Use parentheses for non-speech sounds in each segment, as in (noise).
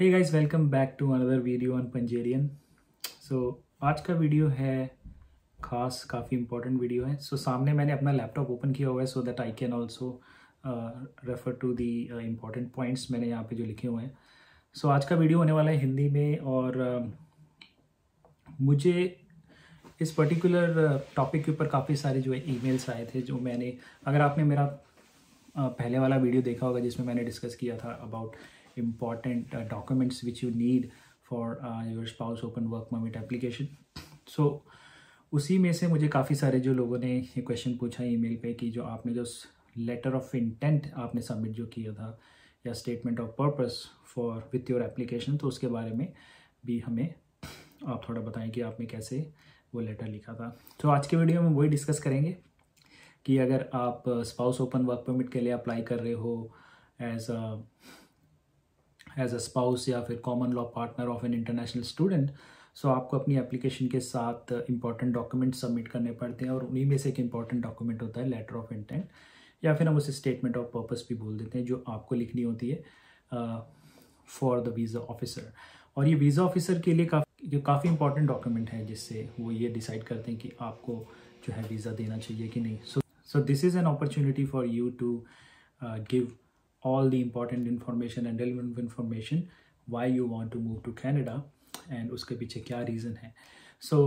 Hey guys welcome back to another video on पंजेरियन so आज का video है खास काफ़ी इंपॉर्टेंट वीडियो है। सो so, सामने मैंने अपना लैपटॉप ओपन किया हुआ है so that I can also refer to the important points मैंने यहाँ पे जो लिखे हुए हैं। सो so, आज का वीडियो होने वाला है हिंदी में और uh, मुझे इस पर्टिकुलर टॉपिक के ऊपर काफ़ी सारे जो है ईमेल्स आए थे जो मैंने अगर आपने मेरा uh, पहले वाला वीडियो देखा होगा जिसमें मैंने डिस्कस किया था about important uh, documents which you need for uh, your spouse open work permit application. So उसी में से मुझे काफ़ी सारे जो लोगों ने ये क्वेश्चन पूछा ईमेल पे कि जो आपने जो लेटर ऑफ़ इंटेंट आपने सबमिट जो किया था या statement of purpose for with your application तो उसके बारे में भी हमें आप थोड़ा बताएँ कि आपने कैसे वो लेटर लिखा था। तो आज के वीडियो में वही डिस्कस करेंगे कि अगर आप स्पाउस ओपन वर्क परमिट के लिए अप्लाई कर रहे हो एज एज अ स्पाउस या फिर common law partner of an international student so आपको अपनी एप्लीकेशन के साथ इंपॉर्टेंट डॉक्यूमेंट सबमिट करने पड़ते हैं और उन्हीं में से एक इंपॉर्टेंट डॉक्यूमेंट होता है लेटर ऑफ़ इंटेंट या फिर हम उसे स्टेटमेंट ऑफ़ पर्पस भी बोल देते हैं, जो आपको लिखनी होती है फॉर द वीज़ा ऑफिसर और ये वीज़ा ऑफिसर के लिए काफ़ी जो काफ़ी इंपॉर्टेंट डॉक्यूमेंट है, जिससे वो ये डिसाइड करते हैं कि आपको जो है वीज़ा देना चाहिए कि नहीं. So so this is an opportunity for you to give all the important information and relevant information why you want to move to Canada and uske piche kya reason hai. So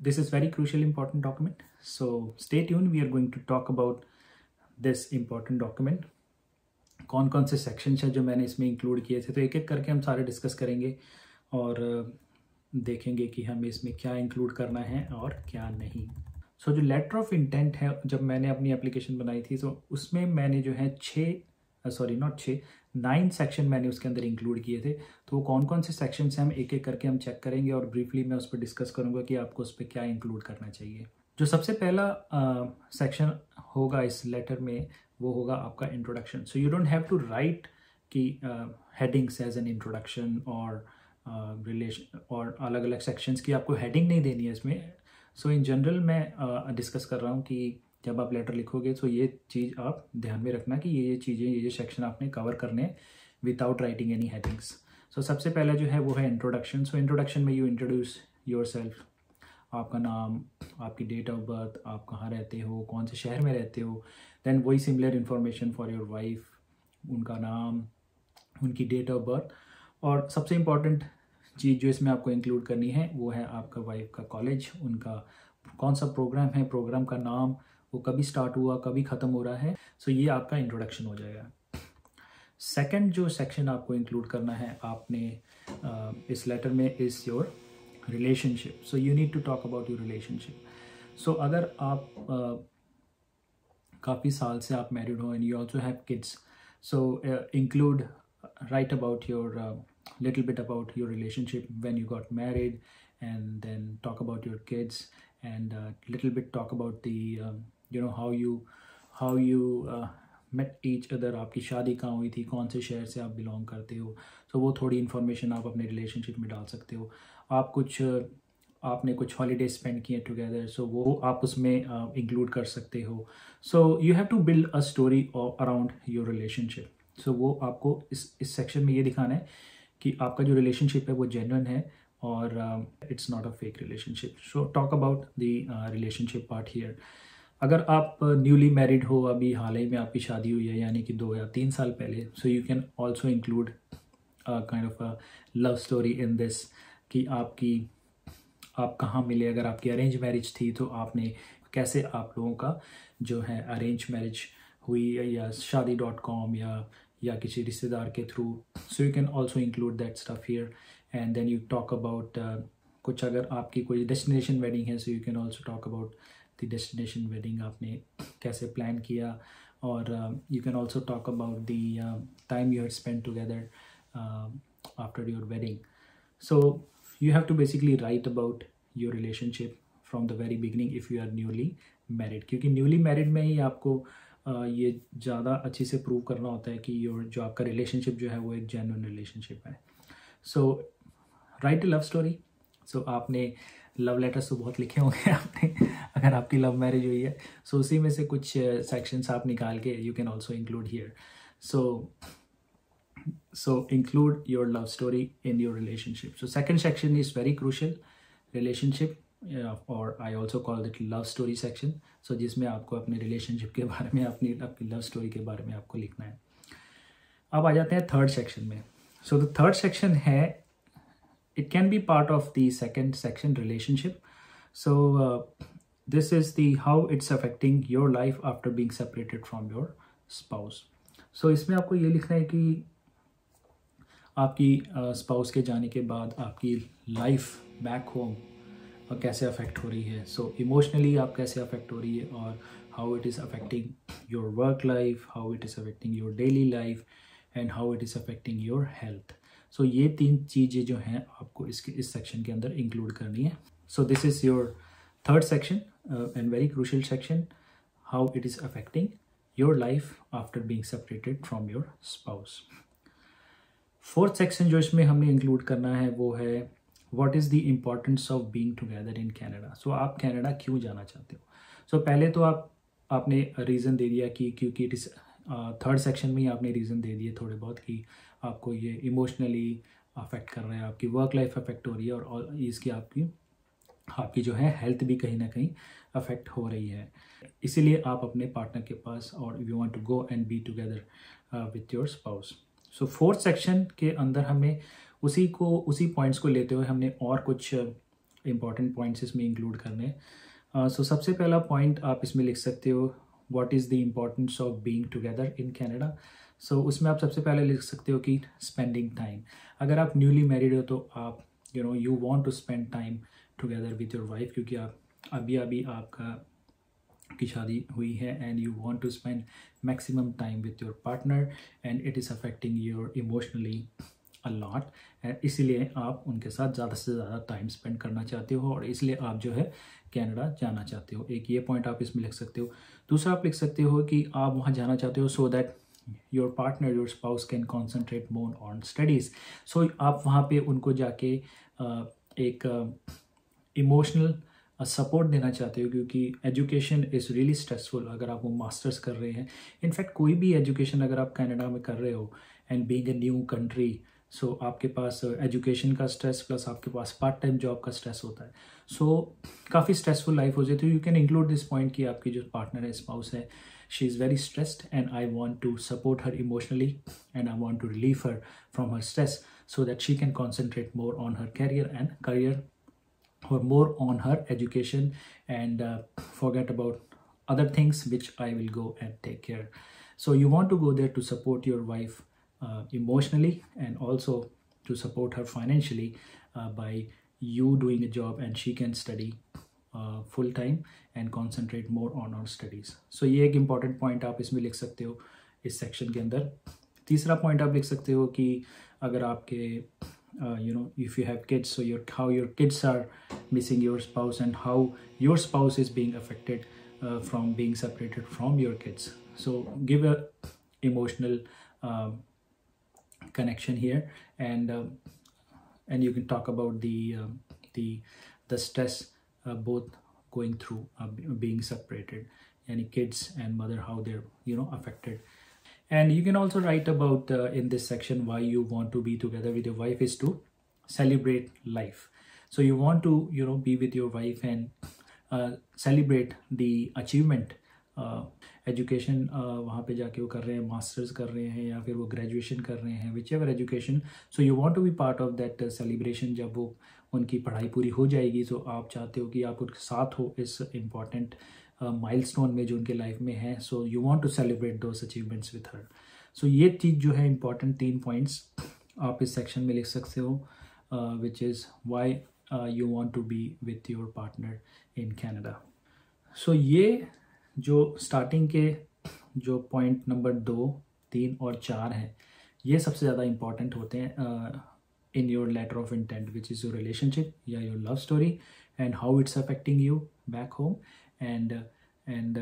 this is very crucial important document. So stay tuned. We are going to talk about this important document. कौन कौन से section हैं जो मैंने इसमें include किए थे तो एक एक करके हम सारे डिस्कस करेंगे और देखेंगे कि हमें इसमें क्या इंक्लूड करना है और क्या नहीं सो so, जो लेटर ऑफ़ इंटेंट है जब मैंने अपनी एप्लीकेशन बनाई थी तो उसमें मैंने जो है छः सॉरी नॉट छः नाइन सेक्शन मैंने उसके अंदर इंक्लूड किए थे। तो वो कौन कौन से सेक्शन हैं हम एक एक करके हम चेक करेंगे और ब्रीफली मैं उस पर डिस्कस करूँगा कि आपको उस पर क्या इंक्लूड करना चाहिए। जो सबसे पहला सेक्शन uh, होगा इस लेटर में वो होगा आपका introduction so you don't have to write कि हेडिंग्स एज एन इंट्रोडक्शन और रिलेशन और अलग अलग सेक्शंस की आपको हेडिंग नहीं देनी है इसमें। सो इन जनरल मैं डिस्कस कर रहा हूँ कि जब आप लेटर लिखोगे तो ये चीज़ आप ध्यान में रखना कि ये ये चीज़ें, ये ये सेक्शन आपने कवर करने without writing any headings so सबसे पहला जो है वो है इंट्रोडक्शन सो इंट्रोडक्शन में यू इंट्रोड्यूस योर सेल्फ आपका नाम, आपकी डेट ऑफ़ बर्थ आप कहाँ रहते हो, कौन से शहर में रहते हो देन वही similar information for your wife उनका नाम, उनकी डेट ऑफ़ बर्थ और सबसे इंपॉर्टेंट चीज़ जो इसमें आपको इंक्लूड करनी है, वो है आपका वाइफ का कॉलेज उनका कौन सा प्रोग्राम है प्रोग्राम का नाम वो कभी स्टार्ट हुआ कभी ख़त्म हो रहा है। सो ये आपका इंट्रोडक्शन हो जाएगा। सेकंड जो सेक्शन आपको इंक्लूड करना है आपने इस लेटर में is your relationship so you need to talk about your relationship so अगर आप काफ़ी साल से आप मैरिड हो and you also have kids so include little bit about your relationship when you got married and then talk about your kids and a uh, little bit talk about the um, you know how you how you met each other आपकी शादी कहाँ हुई थी कौन से शहर से आप बिलोंग करते हो सो so, वो थोड़ी इन्फॉर्मेशन आप अपने रिलेशनशिप में डाल सकते हो। आप कुछ आपने कुछ हॉलीडे स्पेंड किए टुगेदर सो वो आप उसमें इंक्लूड uh, कर सकते हो। So you have to build a story around your relationship so वो आपको इस इस सेक्शन में ये दिखाना है कि आपका जो रिलेशनशिप है वो जेनवन है और it's not a fake relationship so talk about the relationship part here अगर आप न्यूली मैरिड हो, अभी हाल ही में आपकी शादी हुई है, यानी कि दो या तीन साल पहले so you can also include kind of love story in this कि आपकी, आप कहाँ मिले? अगर आपकी अरेंज मैरिज थी तो आपने कैसे आप लोगों का जो है अरेंज मैरिज हुई, या शादी डॉट कॉम या या किसी रिश्तेदार के through so you can also include that stuff here and then you talk about कुछ अगर आपकी कोई डेस्टिनेशन वेडिंग है so you can also talk about the destination wedding आपने कैसे प्लान किया? और you can also talk about the time you had spend together after your wedding so you have to basically write about your relationship from the very beginning if you are newly married क्योंकि newly married में ही आपको uh, ये ज़्यादा अच्छे से prove करना होता है कि योर जो आपका रिलेशनशिप जो है वो एक जेनुअन रिलेशनशिप है। So right love story so आपने लव लेटर्स तो बहुत लिखे होंगे (laughs) आपने अगर आपकी लव मैरिज हुई है। सो so, उसी में से कुछ सेक्शंस uh, आप निकाल के you can also include here so so include your love story in your relationship. So second section is very crucial. Relationship और I also call it love story section so जिसमें आपको अपने relationship के बारे में अपनी अपनी लव स्टोरी के बारे में आपको लिखना है। अब आ जाते हैं थर्ड सेक्शन में। सो द थर्ड सेक्शन है it can be part of the second section relationship so uh, this is the how it's affecting your life after being separated from your spouse so इसमें आपको ये लिखना है कि आपकी spouse uh, के जाने के बाद आपकी लाइफ बैक होम और कैसे अफेक्ट हो रही है सो so, इमोशनली आप कैसे अफेक्ट हो रही है और how it is affecting your work life how it is affecting your daily life and how it is affecting your health so ये तीन चीज़ें जो हैं आपको इसके इस सेक्शन के अंदर इंक्लूड करनी है। So this is your third section and very crucial section how it is affecting your life after being separated from your spouse fourth section जो इसमें हमने इंक्लूड करना है वो है what is the importance of being together in Canada so आप Canada क्यों जाना चाहते हो? सो so, पहले तो आप आपने रीज़न दे दिया कि क्योंकि इट इज़ थर्ड सेक्शन में ही आपने रीज़न दे दिए थोड़े बहुत कि आपको ये इमोशनली अफेक्ट कर रहा है आपकी वर्क लाइफ अफेक्ट हो रही है और इसकी आपकी आपकी जो है हेल्थ भी कहीं ना कहीं अफेक्ट हो रही है। इसीलिए आप अपने पार्टनर के पास और you want to go and be together with your spouse so fourth section के अंदर हमें उसी को उसी पॉइंट्स को लेते हुए हमने और कुछ इंपॉर्टेंट पॉइंट्स इसमें इंक्लूड करने सो uh, so सबसे पहला पॉइंट आप इसमें लिख सकते हो what is the importance of being together in Canada so उसमें आप सबसे पहले लिख सकते हो कि स्पेंडिंग टाइम अगर आप न्यूली मैरिड हो तो आप you know you want to spend time together with your wife क्योंकि आप, अभी अभी आपका की शादी हुई है and you want to spend maximum time with your partner and it is affecting your emotionally a lot इसीलिए आप उनके साथ ज़्यादा से ज़्यादा टाइम स्पेंड करना चाहते हो और इसलिए आप जो है कनाडा जाना चाहते हो। एक ये पॉइंट आप इसमें लिख सकते हो। दूसरा आप लिख सकते हो कि आप वहाँ जाना चाहते हो so that your partner your spouse can concentrate more on studies so आप वहाँ पे उनको जाके एक इमोशनल सपोर्ट देना चाहते हो क्योंकि एजुकेशन इज़ रियली स्ट्रेसफुल अगर आप वो मास्टर्स कर रहे हैं। इनफैक्ट कोई भी एजुकेशन अगर आप कनाडा में कर रहे हो and being a new country so आपके पास एजुकेशन का स्ट्रेस प्लस आपके पास पार्ट टाइम जॉब का स्ट्रेस होता है। सो so, काफ़ी स्ट्रेसफुल लाइफ हो जाती है you can include this point कि आपकी जो पार्टनर है स्पाउस है she is very stressed and I want to support her emotionally and I want to relieve her from her stress so that she can concentrate more on her career and career or more on her education and uh, forget about other things which I will go and take care. So you want to go there to support your wife uh, emotionally and also to support her financially uh, by you doing a job and she can study uh, full time and concentrate more on our studies so ये एक important point आप इसमें लिख सकते हो इस section के अंदर तीसरा point आप लिख सकते हो कि अगर आपके uh, you know if you have kids so your how your kids are missing your spouse and how your spouse is being affected uh, from being separated from your kids so give a emotional um, connection here and um, and you can talk about the um, the the stress uh, both going through uh, being separated. Any kids and mother how they're you know affected. And you can also write about uh, in this section why you want to be together with your wife is to celebrate life. So you want to you know be with your wife and uh, celebrate the achievement education uh, uh, वहाँ पे जाके वो कर रहे हैं masters कर रहे हैं या फिर वो ग्रेजुएशन कर रहे हैं whichever education so you want to be part of that celebration जब वो उनकी पढ़ाई पूरी हो जाएगी तो आप चाहते हो कि आप उनके साथ हो इस इंपॉर्टेंट माइल माइलस्टोन में जो उनके लाइफ में है so you want to celebrate those achievements with her so ये चीज़ जो है इंपॉर्टेंट तीन पॉइंट्स आप इस सेक्शन में लिख सकते हो which is why you want to be with your partner in Canada so ये जो स्टार्टिंग के जो पॉइंट नंबर दो तीन और चार हैं ये सबसे ज़्यादा इंपॉर्टेंट होते हैं in your letter of intent which is your relationship या your love story and how it's affecting you back home and and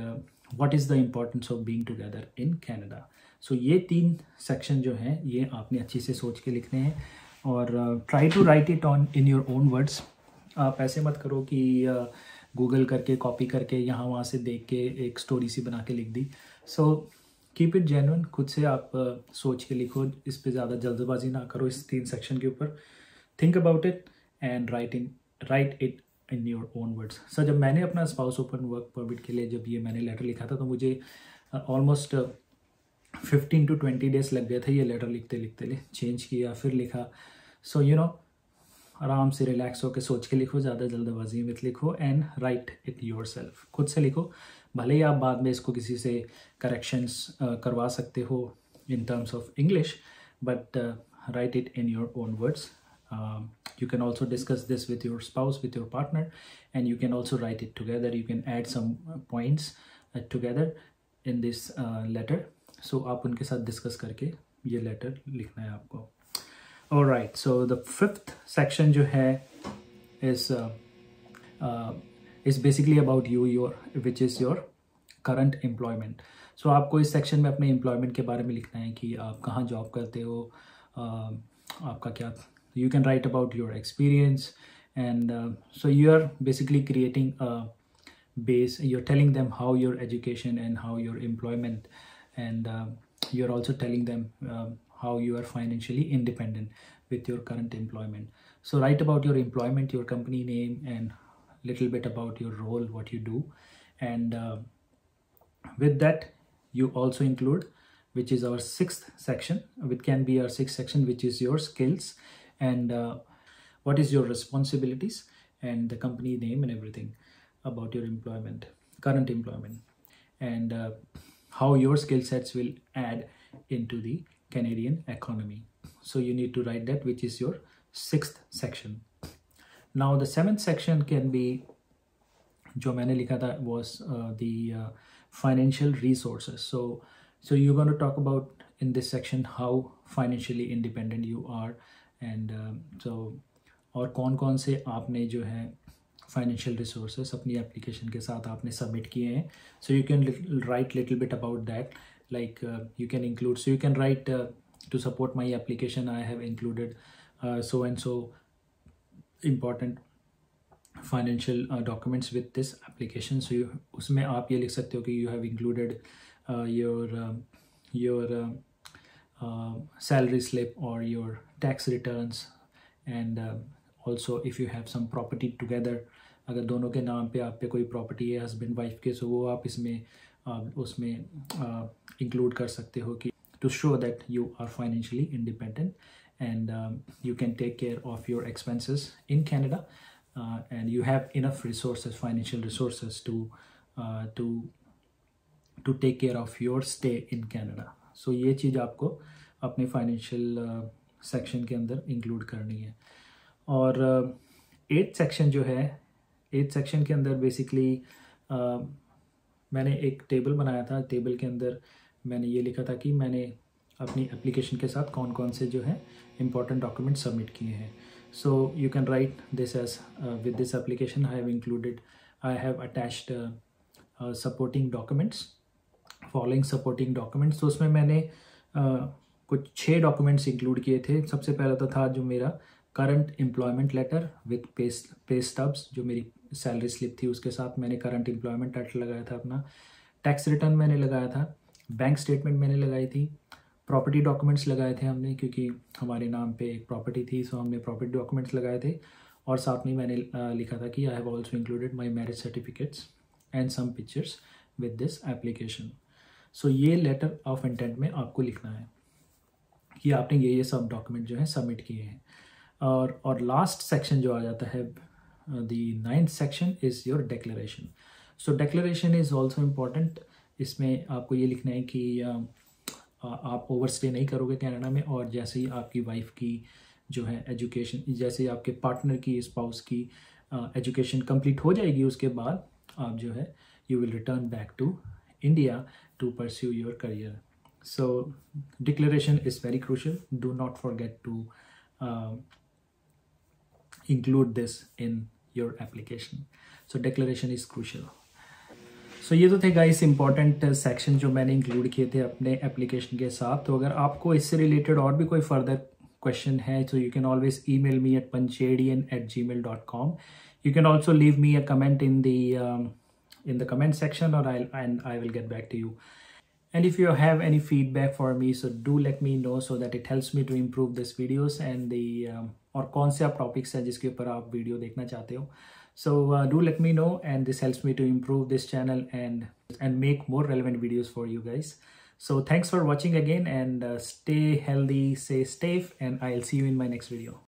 what is the importance of being together in Canada so ये तीन section जो हैं ये आपने अच्छे से सोच के लिखने हैं और try to write it on in your own words आप ऐसे मत करो कि uh, गूगल करके, कॉपी करके, यहाँ वहाँ से देख के, एक स्टोरी सी बना के लिख दी। सो कीप इट जेनुअन खुद से आप सोच के लिखो, इस पर ज़्यादा जल्दबाजी ना करो इस तीन सेक्शन के ऊपर। Think about it and write in write it in your own words sir जब मैंने अपना स्पाउस ओपन वर्क परमिट के लिए, जब ये मैंने लेटर लिखा था तो मुझे almost fifteen to twenty days लग गए थे ये लेटर लिखते लिखते ले चेंज किया, फिर लिखा। सो यू नो आराम से रिलैक्स होकर सोच के लिखो, ज़्यादा जल्दबाजी विथ लिखो एंड राइट इट योर खुद से लिखो। भले ही आप बाद में इसको किसी से करेक्शंस करवा सकते हो in terms of English but write it in your own words you can also discuss this with your spouse with your partner and you can also write it together you can add some points together in this letter so आप उनके साथ discuss करके ये letter लिखना है आपको। Alright so the fifth section जो है is uh, uh, is basically about you your which is your current employment so आपको इस section में अपने employment के बारे में लिखना है कि आप कहाँ job करते हो uh, आपका क्या can write about your experience and uh, so you're basically creating a base you're telling them how your education and how your employment and uh, you're also telling them uh, how you are financially independent with your current employment. So write about your employment your company name and little bit about your role what you do. And uh, with that you also include which is our sixth section which can be our sixth section which is your skills and uh, what is your responsibilities and the company name and everything about your employment current employment. And uh, how your skill sets will add into the canadian economy so you need to write that which is your sixth section now the seventh section can be जो मैंने लिखा था was uh, the uh, financial resources so so you're going to talk about in this section how financially independent you are and so um, और कौन कौन से आपने जो है फाइनेंशियल रिसोर्सेस अपनी एप्लीकेशन के साथ आपने सबमिट किए हैं so you can write little bit about that like you can include so you can write to support my application I have included so and so important financial documents with this application so उसमें आप ये लिख सकते हो कि you have included your your salary slip or your tax returns. And uh, also if you have some property together अगर दोनों के नाम पे आप पे कोई प्रॉपर्टी है हस्बैंड वाइफ के सो वो आप इसमें उसमें इंक्लूड कर सकते हो कि to show that you are financially independent and you can take care of your expenses in Canada and you have enough resources financial resource to to to take care of your stay in Canada so ये चीज़ आपको अपने financial section के अंदर include करनी है। और eight section जो है एट सेक्शन के अंदर बेसिकली uh, मैंने एक टेबल बनाया था। टेबल के अंदर मैंने ये लिखा था कि मैंने अपनी एप्लीकेशन के साथ कौन कौन से जो है इंपॉर्टेंट डॉक्यूमेंट सबमिट किए हैं। So you can write this as with this application I have included I have attached supporting documents following supporting documents तो उसमें मैंने uh, कुछ छः डॉक्यूमेंट्स इंक्लूड किए थे। सबसे पहला तो था जो मेरा करंट एम्प्लॉयमेंट लेटर विथ पे पे स्टब्स जो मेरी सैलरी स्लिप थी उसके साथ मैंने करंट एम्प्लॉयमेंट लेटर लगाया था अपना। टैक्स रिटर्न मैंने लगाया था। बैंक स्टेटमेंट मैंने लगाई थी। प्रॉपर्टी डॉक्यूमेंट्स लगाए थे हमने क्योंकि हमारे नाम पे एक प्रॉपर्टी थी सो हमने प्रॉपर्टी डॉक्यूमेंट्स लगाए थे। और साथ में मैंने लिखा था कि I have also included my marriage certificates and some pictures with this application so ये लेटर ऑफ़ इंटेंट में आपको लिखना है कि आपने ये ये सब डॉक्यूमेंट जो है सबमिट किए हैं। और और लास्ट सेक्शन जो आ जाता है the ninth section is your declaration so declaration is also important इसमें आपको ये लिखना है कि uh, आप ओवर स्टे नहीं करोगे कनाडा में और जैसे ही आपकी वाइफ की जो है एजुकेशन जैसे ही आपके पार्टनर की स्पाउस की एजुकेशन uh, कंप्लीट हो जाएगी उसके बाद आप जो है you will return back to India to pursue your career So declaration is very crucial. Do not forget to uh, include this in your application. So declaration is crucial. So so, ये तो थे guys important section जो मैंने include किए थे अपने application के साथ तो अगर आपको इससे रिलेटेड और भी कोई फर्दर क्वेश्चन है तो you can always email me at पंचेडियन at Gmail dot com you can also leave me a comment in the in the comment section or I'll and I will get back to you. and if you have any feedback for me so do let me know so that it helps me to improve this videos and the um, और कौन से आप topics हैं जिसके ऊपर आप video देखना चाहते हो? So do let me know and this helps me to improve this channel and and make more relevant videos for you guys so thanks for watching again and stay healthy stay safe and I'll see you in my next video